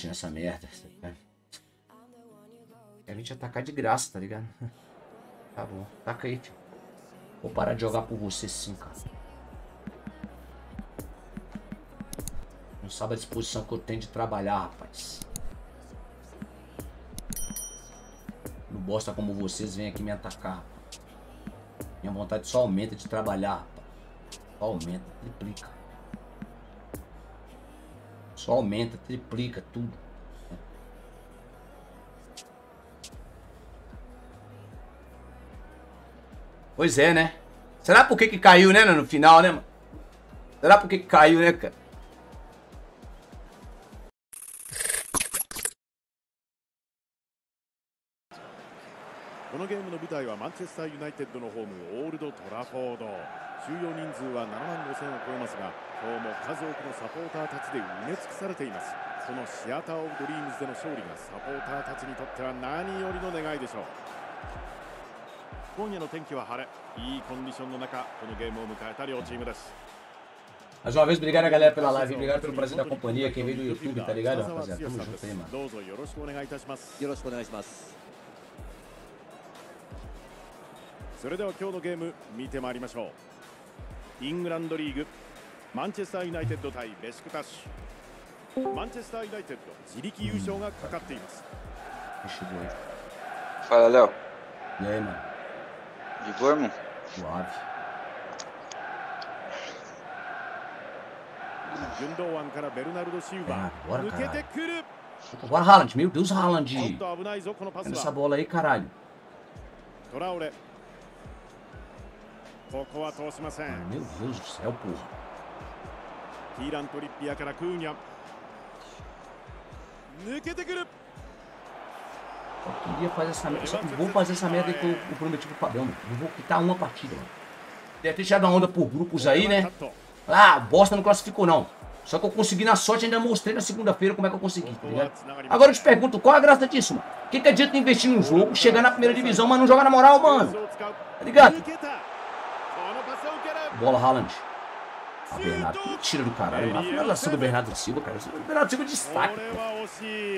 Doente nessa merda. Quer vir te atacar de graça, tá ligado? Tá bom, taca aí, tio. Vou parar de jogar por você sim, cara. Não sabe a disposição que eu tenho de trabalhar, rapaz. Não bosta como vocês vêm aqui me atacar, rapaz. Minha vontade só aumenta de trabalhar, rapaz. Só aumenta, triplica. Só aumenta, triplica tudo. Pois é, né? Será por que que caiu, né, no final, né, mano? Será por que que caiu, né, cara? このゲームの舞台はマンチェスターユナイテッドのホームオールド・トラフォード収容人数は7万5千を超えますが今日も数多くのサポーターたちで埋め尽くされていますそのシアター・オブ・ドリームズでの勝利がサポーターたちにとっては何よりの願いでしょう今夜の天気は晴れいいコンディションの中このゲームを迎えた両チームです Mais uma vez, obrigado a galera pela live, obrigado pelo prazer da companhia, quem veio do YouTube, tá ligado, rapaziada? Tamo junto aí, mano. よろしくお願いいたしますそれでは今日のゲーム見てまいりましょうイングランドリーグマンチェスターユナイテッド対ベシクタッシュマンチェスターユナイテッド自力優勝がかかっています. Fala, Léo. E aí, mano? De boa, irmão? Suave. 運動湾からベルナルド・シウバ Ah, bora, 抜け caralho. てくる Agora Haaland, meu Deus, Haaland. おっと危ないぞこのパス Olha essa は bola aí, caralho. トラオレ ここは通しません Ah, meu Deus do céu, porra. ティーラントリッピアからクーニャ抜けてくる Eu queria fazer essa merda. Só que vou fazer essa merda aí que eu, eu prometi pro Fabião, mano. Eu vou quitar uma partida, mano. Deve ter tirado uma onda por grupos aí, これ né? はカット Ah, bosta não classificou, não. Só que eu consegui na sorte, ainda mostrei na segunda-feira como é que eu consegui, こ tá こは ligado? つながりま Agora eu te pergunto, qual a graça disso, mano? O que, que adianta investir num jogo, chegar na primeira divisão, mas não jogar na moral, す mano? を使う Tá ligado? Bola, Haaland. A Bernardo. Que tira do caralho. Na finalização do Bernardo Silva, cara. O Bernardo Silva é destaque. Cara.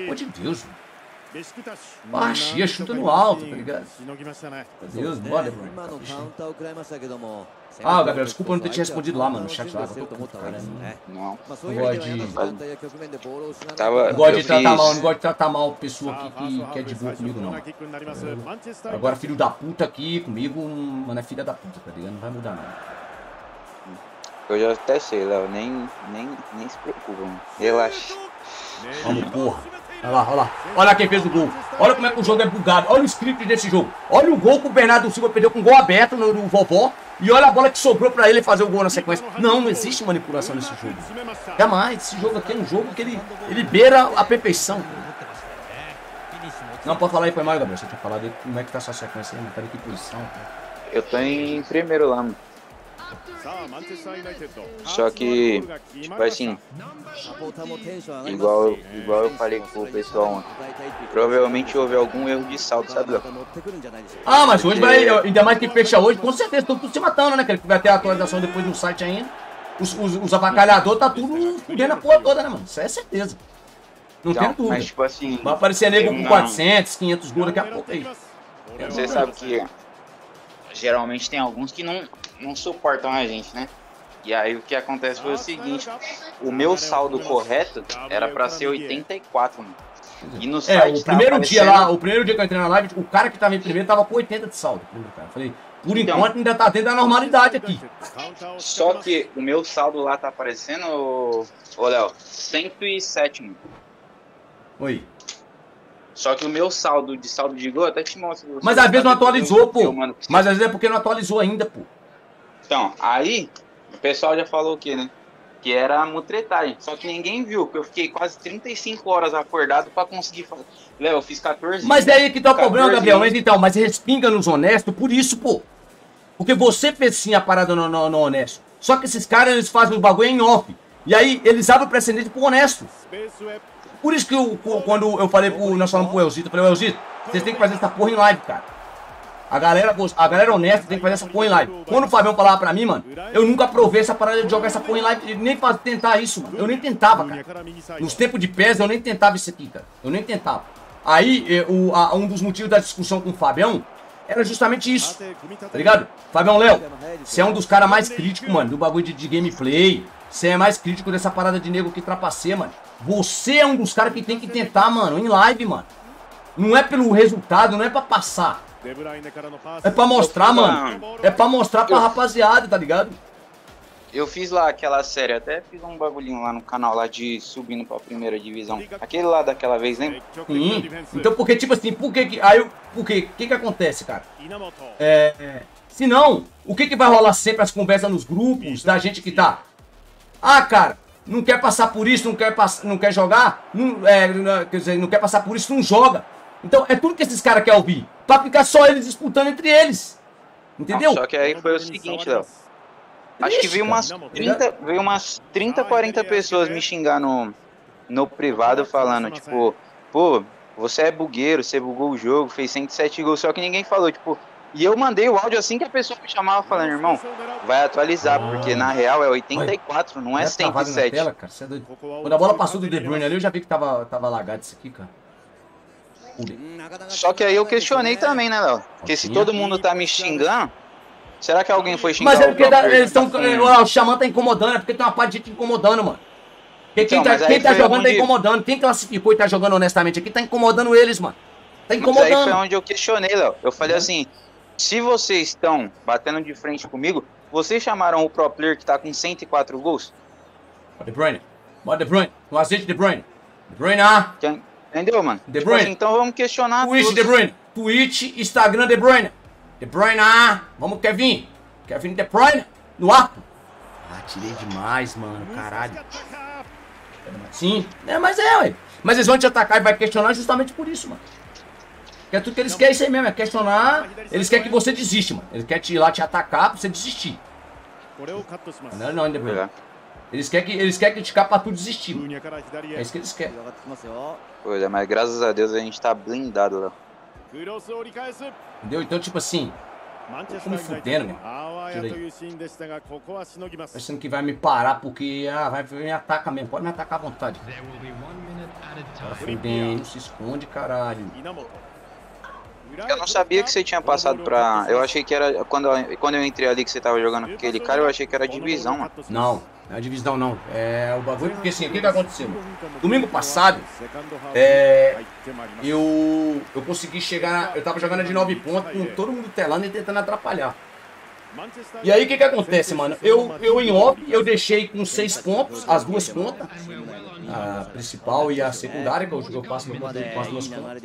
Pô de Deus, mano. Baixinha, chuta no alto, tá ligado? Meu Deus, bora, mano. Tá ah, Gabriel, desculpa não ter te respondido lá, mano, chat lá. Tô cara. Não. Não gosto de... Tava, não gosto de tratar mal, não gosto de tratar mal a pessoa aqui que, que é de boa comigo, não. Agora, filho da puta aqui comigo, mano, é filha da puta, tá ligado? Não vai mudar, não. Eu já até sei, Léo. Nem, nem, nem se preocupa, mano. Relaxa. Vamos, porra. Olha lá, olha lá. Olha quem fez o gol. Olha como é que o jogo é bugado. Olha o script desse jogo. Olha o gol que o Bernardo Silva perdeu com gol aberto no, no vovó. E olha a bola que sobrou pra ele fazer o gol na sequência. Não, não existe manipulação nesse jogo. Jamais. Esse jogo aqui é um jogo que ele, ele beira a perfeição. Não, pode falar aí, foi mal, Gabriel. Você tinha falado aí como é que tá essa sequência aí, mano. Tá em que posição? Eu tô em primeiro lá, mano. Só que, tipo assim, igual, igual eu falei com o pessoal ontem, provavelmente houve algum erro de salto, sabe? Ah, mas hoje vai, ainda mais que fecha hoje, com certeza, estão tudo se matando, né? Que vai ter a atualização depois do site ainda. Os, os, os avacalhadores tá tudo fudendo a porra toda, né, mano? Isso é certeza. Não então, tem dúvida. Mas, tipo assim, vai aparecer nego com 400, 500 gols daqui a pouco aí. Você sabe que geralmente tem alguns que não não suportam a gente, né? E aí o que acontece foi o seguinte, o meu saldo correto era pra ser 84, mano. E no É, site o tá primeiro dia lá, aparecendo- o primeiro dia que eu entrei na live, o cara que tava em primeiro tava com 80 de saldo. cara. Falei, por Então. enquanto ainda tá dentro da normalidade aqui. Só que o meu saldo lá tá aparecendo, ô ô, Léo, 107, mano. Oi. Só que o meu saldo de saldo de gol, até te mostro. Mas às vezes não tá? atualizou, pô. Mas às vezes é porque não atualizou ainda, pô. Então, aí o pessoal já falou o que, né? Que era a mutretagem. Só que ninguém viu, porque eu fiquei quase 35 horas acordado pra conseguir fazer. Léo, eu fiz 14. Mas é aí que tá o 14 problema, Gabriel. Mas então, mas respinga nos honestos por isso, pô. Porque você fez sim a parada no, no- no honesto. Só que esses caras, eles fazem o bagulho em off. E aí, eles abrem o precedente pro honesto. Por isso que eu, quando eu falei pro, nós falamos pro Elzito, eu falei, Elzito, vocês têm que fazer essa porra em live, cara. A galera, a galera honesta tem que fazer essa em live. Quando o Fabião falava pra mim, mano, eu nunca provei essa parada de jogar essa em live, nem fazer, tentar isso, mano. Eu nem tentava, cara. Nos tempos de PES eu nem tentava isso aqui, cara. Eu nem tentava. Aí, eh, o, a, um dos motivos da discussão com o Fabião era justamente isso, tá ligado? Fabião Léo, você é um dos caras mais críticos, mano, do bagulho de, de gameplay. Você é mais crítico dessa parada de nego que trapaceia, mano. Você é um dos caras que tem que tentar, mano, em live, mano. Não é pelo resultado, não é pra passar. É pra mostrar, mano. É pra mostrar pra rapaziada, tá ligado? Eu fiz lá aquela série, até fiz um bagulhinho lá no canal lá de subindo pra primeira divisão. Aquele lá daquela vez, lembra? Sim. Então, porque, tipo assim, por que que... Aí, eu, por que? O que que acontece, cara? É... é se não, o que que vai rolar sempre as conversas nos grupos da gente que tá... Ah, cara, não quer passar por isso, não quer, pass... não quer jogar, não, é, não, quer dizer, não quer passar por isso, não joga. Então, é tudo que esses caras querem ouvir. Pra ficar só eles disputando entre eles. Entendeu? Não, só que aí foi o seguinte, Léo. Acho que veio umas 30, veio umas 30 40 pessoas me xingar no, no privado falando, tipo, pô, você é bugueiro, você bugou o jogo, fez 107 gols, só que ninguém falou, tipo, e eu mandei o áudio assim que a pessoa me chamava falando, irmão, vai atualizar, porque na real é 84, não é 107. Tela, cara, é Quando a bola passou do De Bruyne ali, eu já vi que tava, tava lagado isso aqui, cara. Só que aí eu questionei também, né, Léo? Porque se todo mundo tá me xingando, será que alguém foi xingar Mas é porque da, eles estão. O Xamã tá incomodando, é porque tem uma parte de gente incomodando, mano. Porque quem então, tá, quem tá jogando tá incomodando. Quem classificou e tá jogando honestamente aqui tá incomodando eles, mano. Tá incomodando. Mas aí foi onde eu questionei, Léo. Eu falei assim: se vocês estão batendo de frente comigo, vocês chamaram o pro player que tá com 104 gols? De Bruyne. Bora, De Bruyne. No azeite, De Bruyne. De Bruyne, ah. Quem? Entendeu, mano? De tipo Bruyne. Tipo assim, então vamos questionar. Twitch, tudo. De Bruyne. Twitch, Instagram, De Bruyne. De Bruyne, ah. Vamos, Kevin. Kevin De Bruyne. No arco. Ah, tirei demais, mano. Caralho. Sim. É, mas é, ué. Mas eles vão te atacar e vai questionar justamente por isso, mano. Que é tudo que eles querem isso aí mesmo, é questionar. Eles querem que você desista, mano. Eles querem te ir lá te atacar pra você desistir. Não, não, De Bruyne. Eles querem, que, eles querem criticar pra tu desistir. Mano. É isso que eles querem. Pois é, mas graças a Deus a gente tá blindado, Léo. Entendeu? Então, tipo assim, tô me fudendo, meu. Pensando que vai me parar porque ah, vai me atacar mesmo. Pode me atacar à vontade. Tá fudendo, se esconde, caralho. Eu não sabia que você tinha passado pra. Eu achei que era. Quando quando eu entrei ali que você tava jogando com aquele cara, eu achei que era divisão, mano. Não, não é divisão não. É o bagulho, porque assim, o que, que aconteceu? Domingo passado, é, eu, eu consegui chegar. Eu tava jogando de 9 pontos com todo mundo telando e tentando atrapalhar. E aí o que que acontece, mano? Eu, eu em off, eu deixei com 6 pontos, as duas contas. A principal e a secundária, que eu, eu passo no conta com as duas contas.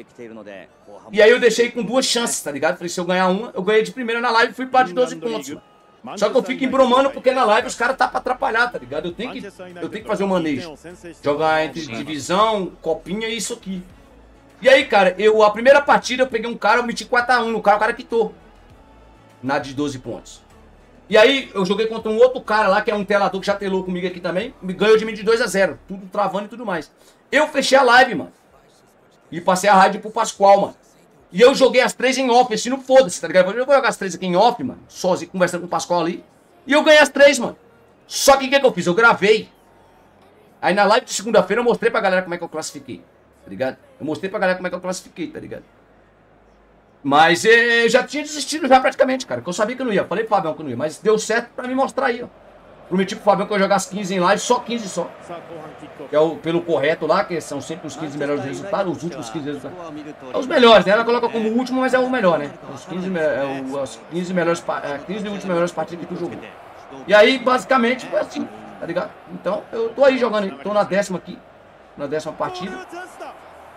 E aí eu deixei com duas chances, tá ligado? Falei, se eu ganhar uma, eu ganhei de primeira na live e fui para de 12 pontos, mano. Só que eu fico embromando porque na live os caras tá pra atrapalhar, tá ligado? Eu tenho que, eu tenho que fazer o um manejo. Jogar entre divisão, copinha e isso aqui. E aí, cara, eu a primeira partida eu peguei um cara, eu meti 4x1 no cara, o cara quitou. Na de 12 pontos. E aí eu joguei contra um outro cara lá, que é um telador que já telou comigo aqui também, me ganhou de mim de 2x0. Tudo travando e tudo mais. Eu fechei a live, mano. E passei a rádio pro Pascoal, mano. E eu joguei as três em off, assim, não foda-se, tá ligado? Eu vou jogar as três aqui em off, mano, sozinho, conversando com o Pascoal ali. E eu ganhei as três, mano. Só que o que, que eu fiz? Eu gravei. Aí na live de segunda-feira eu mostrei pra galera como é que eu classifiquei, tá ligado? Eu mostrei pra galera como é que eu classifiquei, tá ligado? Mas eh, eu já tinha desistido já praticamente, cara, que eu sabia que eu não ia. Falei pro Fabião que eu não ia, mas deu certo pra me mostrar aí, ó. Prometi pro Fabião que eu jogasse 15 em live, só 15 só. Que é o, pelo correto lá, que são sempre os 15 melhores resultados, os últimos 15 resultados. É os melhores, né? Ela coloca como último, mas é o melhor, né? Os 15, é, o, os 15 melhores, é, 15 últimos melhores partidas que tu jogou. E aí, basicamente, foi assim, tá ligado? Então, eu tô aí jogando, tô na décima aqui, na décima partida.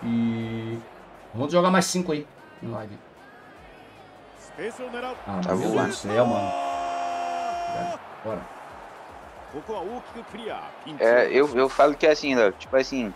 E vamos jogar mais 5 aí, em live. Ah, tá voando. Céu, mano. Bora. É, eu, eu falo que é assim, Léo, tipo assim,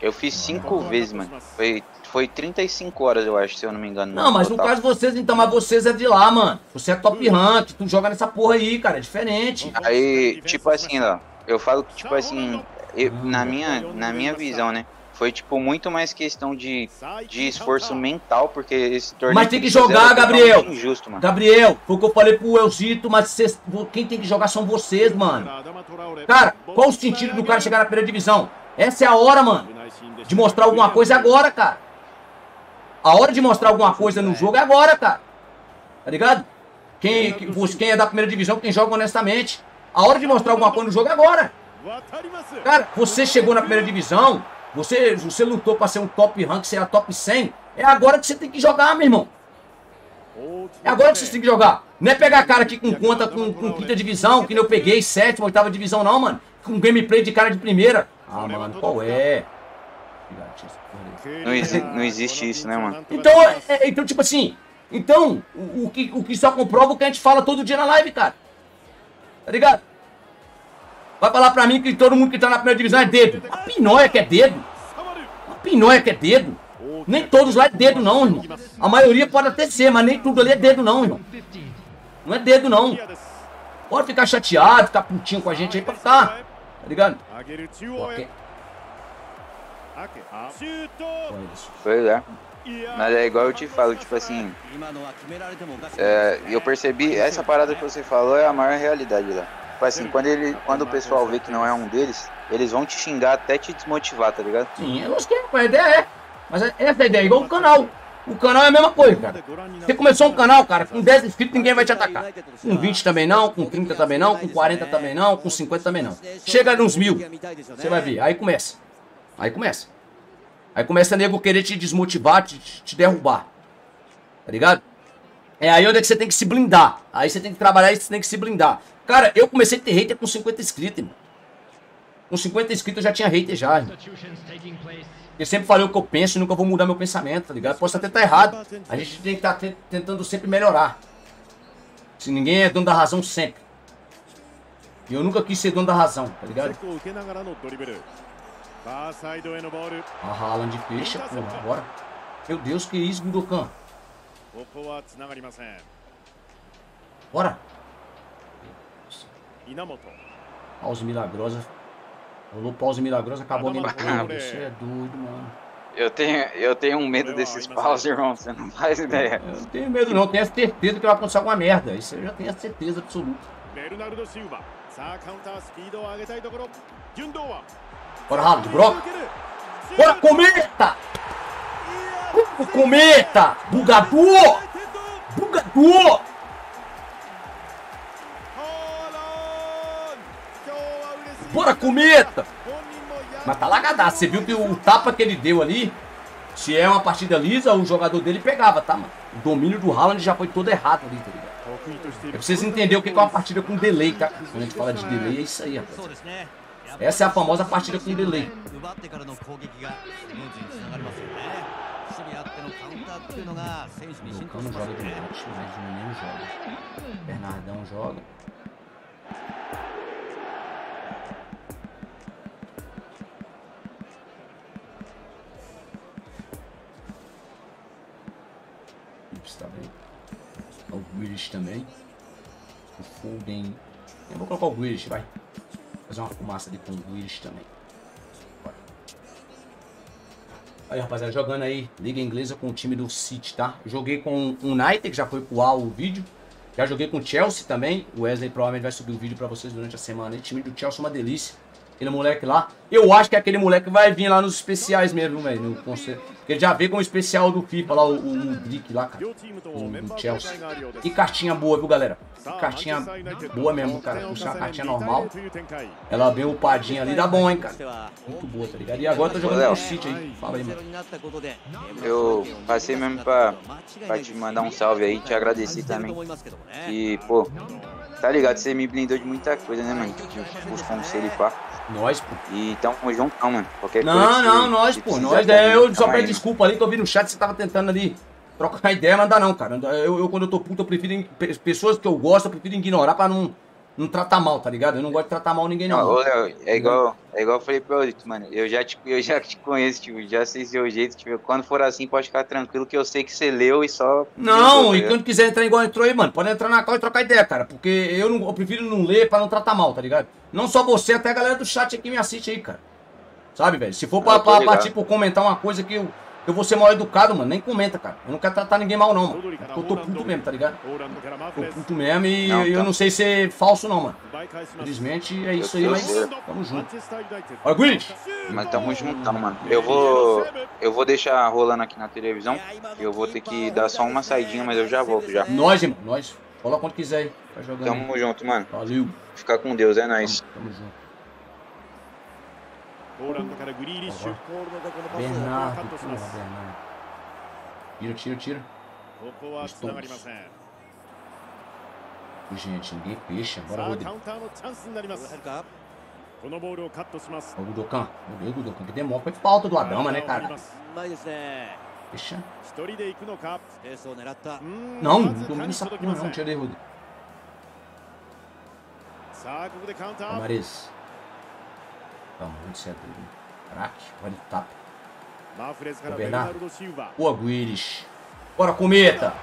eu fiz cinco vezes, mano. Foi, foi 35 horas, eu acho, se eu não me engano. Não, mas total. no caso de vocês, então, mas vocês é de lá, mano. Você é top rank, tu joga nessa porra aí, cara, é diferente. Aí, tipo assim, Léo, eu falo que, tipo assim, eu- na, minha, na minha visão, né? Foi, tipo, muito mais questão de, de esforço mental, porque esse torneio... Mas tem que jogar, Gabriel. Injusto, mano. Gabriel, foi o que eu falei pro Elzito, mas vocês- quem tem que jogar são vocês, mano. Cara, qual o sentido do cara chegar na primeira divisão? Essa é a hora, mano, de mostrar alguma coisa agora, cara. A hora de mostrar alguma coisa no jogo é agora, cara. Tá ligado? Quem, que- você- quem é da primeira divisão, quem joga honestamente. A hora de mostrar alguma coisa no jogo é agora. Cara, você chegou na primeira divisão, você, você lutou pra ser um top rank, ser a top 100. É agora que você tem que jogar, meu irmão. É agora que vocês têm que jogar. Não é pegar cara aqui com conta com, com quinta divisão, que nem eu peguei, sétima, oitava divisão, não, mano. Com gameplay de cara de primeira. Ah, mano, qual é? Não, exi- não existe isso, né, mano? Então, é- é- então tipo assim, então, o, o que, o que só comprova o que a gente fala todo dia na live, cara. Tá ligado? Vai falar pra mim que todo mundo que tá na primeira divisão é dedo. A pinóia que é dedo. A pinóia que é dedo. Nem todos lá é dedo não, irmão. A maioria pode até ser, mas nem tudo ali é dedo não, irmão. Não é dedo não. Pode ficar chateado, ficar putinho com a gente aí pra ficar. Tá ligado? Ok. Pois é. Mas é igual eu te falo, tipo assim. É, eu percebi, essa parada que você falou é a maior realidade lá. Tipo assim, quando, ele, quando o pessoal vê que não é um deles, eles vão te xingar até te desmotivar, tá ligado? Sim, eu gostei, a ideia é. Mas essa é a ideia, igual o canal. O canal é a mesma coisa, cara. Você começou um canal, cara, com 10 inscritos ninguém vai te atacar. Com 20 também não, com 30 também não, com 40 também não, com 50 também não. Chega nos mil, você vai ver. Aí começa. Aí começa. Aí começa nego querer te desmotivar, te, te derrubar. Tá ligado? É aí onde é que você tem que se blindar. Aí você tem que trabalhar e você tem que se blindar. Cara, eu comecei a ter hater com 50 inscritos, irmão. Com 50 inscritos eu já tinha hater já, irmão. Eu sempre falei o que eu penso e nunca vou mudar meu pensamento, tá ligado? Posso até estar errado. A gente tem que tá estar tentando sempre melhorar. Se ninguém é dono da razão sempre. E eu nunca quis ser dono da razão, tá ligado? A Haaland fecha, porra, agora. Meu Deus, que isso, Gundokan. ここはつながりません Bora. 稲本 Pause milagrosa. Rolou pause milagrosa, acabou nem Porra, Você é doido, mano. Eu tenho, eu tenho um medo desses paus, irmão, você não faz ideia. Eu não tenho medo não, tenho a certeza que vai acontecer alguma merda. Isso eu já tenho a certeza absoluta. ベルナルド・シウバさあカウンタースピードを上げたいところ順道は Bora, Haaland, broca. Bora, cometa! O cometa! Bugador! Bugador! Bora, cometa! Mas tá lagadaço. Você viu que o tapa que ele deu ali, se é uma partida lisa, o jogador dele pegava, tá, mano? O domínio do Haaland já foi todo errado ali, tá ligado? É preciso entender o que é uma partida com delay, tá? Quando a gente fala de delay, é isso aí, rapaz. Essa é a famosa partida com delay. Lucão joga demais, Norte, mas nem joga. Bernardão joga. Ips bem. O Grealish também. O Foden. Eu vou colocar o Grealish, vai. Fazer uma fumaça ali com o Grealish também. Aí, rapaziada, jogando aí Liga Inglesa com o time do City, tá? Joguei com o United, que já foi pro o vídeo. Já joguei com o Chelsea também. O Wesley provavelmente vai subir o vídeo pra vocês durante a semana. O time do Chelsea é uma delícia. Aquele moleque lá. Eu acho que aquele moleque vai vir lá nos especiais mesmo, velho. Porque ele já veio com o especial do FIFA lá, o, o, lá, cara. o Chelsea. Que cartinha boa, viu, galera? cartinha boa mesmo, cara. Puxa a cartinha normal. Ela vem upadinha ali, dá bom, hein, cara. Muito boa, tá ligado? E agora tá jogando com City aí. Fala aí, mano. Eu passei mesmo pra, pra te mandar um salve aí, te agradecer também. E, pô, tá ligado? Você me blindou de muita coisa, né, mano? Tipo, os conselhos e pá. Nós, pô. E então, tamo não, mano. Qualquer não, coisa. Não, não, nós, pô. Nós, daí é, eu só peço desculpa ali que eu vi no chat que você tava tentando ali trocar ideia, não dá não, cara. Eu, eu quando eu tô puto, eu prefiro. Pessoas que eu gosto, eu prefiro ignorar pra não, não tratar mal, tá ligado? Eu não gosto de tratar mal ninguém, não. Não. Léo, é igual, é igual eu falei pra você, mano. Eu já, te, eu já te conheço, tipo, já sei seu jeito. Tipo, quando for assim, pode ficar tranquilo que eu sei que você leu e só. Não, e quando quiser entrar igual entrou aí, mano, pode entrar na cal e trocar ideia, cara. Porque eu, não, eu prefiro não ler pra não tratar mal, tá ligado? Não só você, até a galera do chat aqui me assiste aí, cara. Sabe, velho? Se for pra, tô pra partir por comentar uma coisa que eu, eu vou ser mal educado, mano. Nem comenta, cara. Eu não quero tratar ninguém mal, não, mano. Eu tô puto mesmo, tá ligado? Tô puto mesmo e eu tá. não sei ser falso, não, mano. Infelizmente é isso aí, mas tamo junto. Olha, Guilherme. Mas tamo juntão, mano. Eu vou. Eu vou deixar rolando aqui na televisão. Eu vou ter que dar só uma saidinha, mas eu já volto já. Nós, irmão, nós. Coloca quando quiser aí. Tá jogando. Tamo junto, mano. Valeu. Ficar com Deus, é nóis. Tamo, tamo junto. ポーランドからグリーリッシュ。ここは繋がりません。Gente, ninguém fecha. Bora, Rodrigo. O Gudokan. Meu Deus, Gudokan. Que demora. Foi falta do Adama, né, cara? Fecha. Não, não domina essa porra, não. Tira daí, Rodrigo. Amares. Amares. Tá muito certo. Caraca, olha o tapa. マフレズからベナベルナルド・シウバ Boa, Guiris. Bora, Cometa.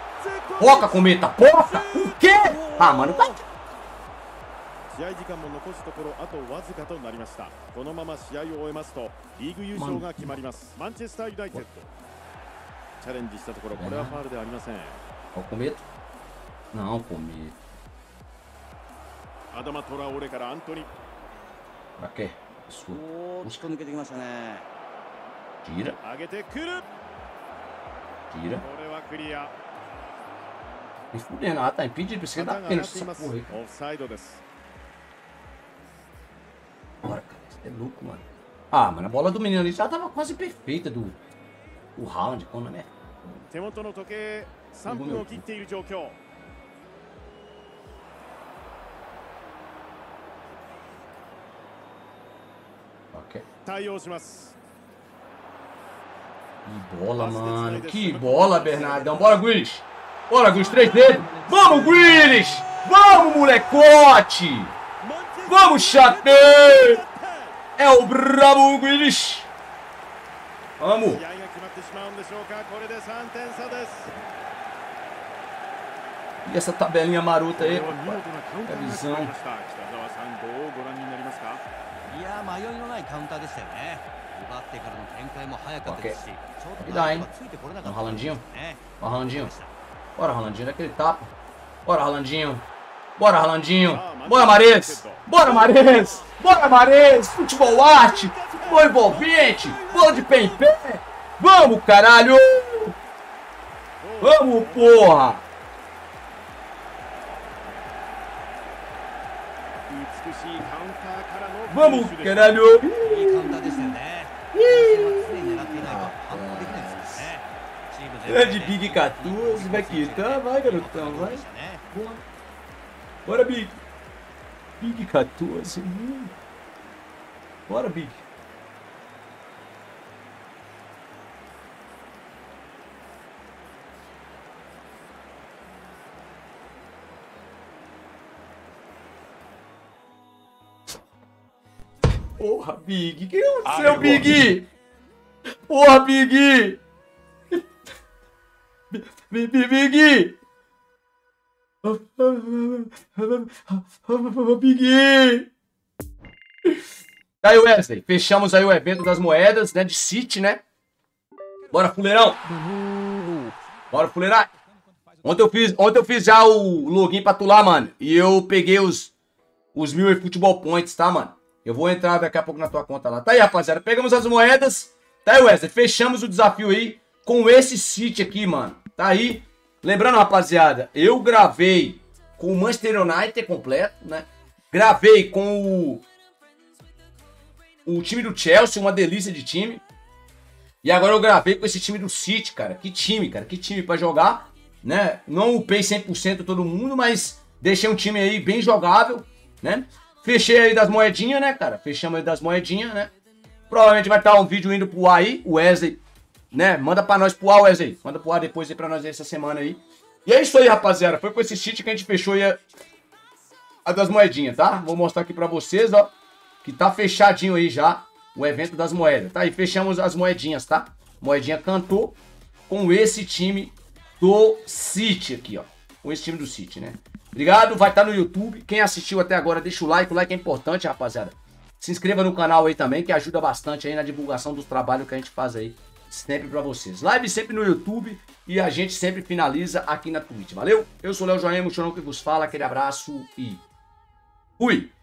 Poca, Cometa. Poca. O quê? Ah, mano. vai- 試合時間も残すところあとわずかとなりましたこのまま試合を終えますとリーグ優勝が決まりますマンチェスターユナイテッドチャレンジしたところこれはファウルではありません Ó, o Cometa. Não, Cometa. アダマ・トラオ レからアントニ Pra quê? Sua. 大きく抜けてきましたね Tira, 上げてくる tira. これはクリア Me fudendo. Ah, tá impedido. 旗 dar が pênalti essa porra aí, cara. オフサイドです Bora, cara. Você é louco, mano. Ah, mano, a bola do menino ali já tava quase perfeita do, do round, como, né? 手元の時計3分を切っている状況 Que bola, mano. Que bola, Bernardão. Bora, Guiz. Bora, Guiz. Três dedos. Vamos, Guiz. Vamos, molecote. Vamos, Chapé. É o brabo, Guiz. Vamos. E essa tabelinha marota aí, papai. Visão. ウンターが決まりました北澤さんどうご覧になりますかいや迷いのないカウンターでしたよね奪ってからの展開も早かったですしちょっといいだい相手がついてこれなかった Um Rolandinho. ね Ó, Rolandinho. Bora, Rolandinho. Daquele tapa. Bora, Rolandinho. Bora, Rolandinho. Bora, Mares. Bora, Mares. Bora, Mares. Futebol arte. Futebol envolvente. Bola de pé em pé. Vamos, caralho. Vamos, porra. Vamos, caralho! Grande é Big 14, vai tá, vai garotão, vai. Bora, Big. Big 14. Hum. Bora, Big. Porra, Big. O que aconteceu, Big? Porra, Big. Big. Big. Big! Aí, Wesley, fechamos aí o evento das moedas, né, de City, né? Bora, fuleirão! Bora, fuleirar! Ontem eu fiz, ontem eu fiz já o login pra tu lá, mano. E eu peguei os, os mil futebol points, tá, mano? Eu vou entrar daqui a pouco na tua conta lá. Tá aí, rapaziada. Pegamos as moedas. Tá aí, Wesley. Fechamos o desafio aí com esse City aqui, mano. Tá aí. Lembrando, rapaziada, eu gravei com o Manchester United completo, né? Gravei com o, o time do Chelsea, uma delícia de time. E agora eu gravei com esse time do City, cara. Que time, cara. Que time pra jogar, né? Não upei 100% todo mundo, mas deixei um time aí bem jogável, né? Fechei aí das moedinhas, né, cara? Fechamos aí das moedinhas, né? Provavelmente vai estar um vídeo indo pro ar aí. O Wesley né? Manda pra nós pro ar, Wesley. Manda pro ar depois aí pra nós essa semana aí. E é isso aí, rapaziada. Foi com esse cheat que a gente fechou aí. a- a das moedinhas, tá? Vou mostrar aqui pra vocês, ó. Que tá fechadinho aí já o evento das moedas. Tá aí, fechamos as moedinhas, tá? Moedinha cantou com esse time do City aqui, ó. Com esse time do City, né? Obrigado, vai estar tá no YouTube. Quem assistiu até agora, deixa o like. O like é importante, rapaziada. Se inscreva no canal aí também, que ajuda bastante aí na divulgação dos trabalhos que a gente faz aí sempre pra vocês. Live sempre no YouTube e a gente sempre finaliza aqui na Twitch. Valeu? Eu sou o Léo Joaema, o Chorão que vos fala. Aquele abraço e fui!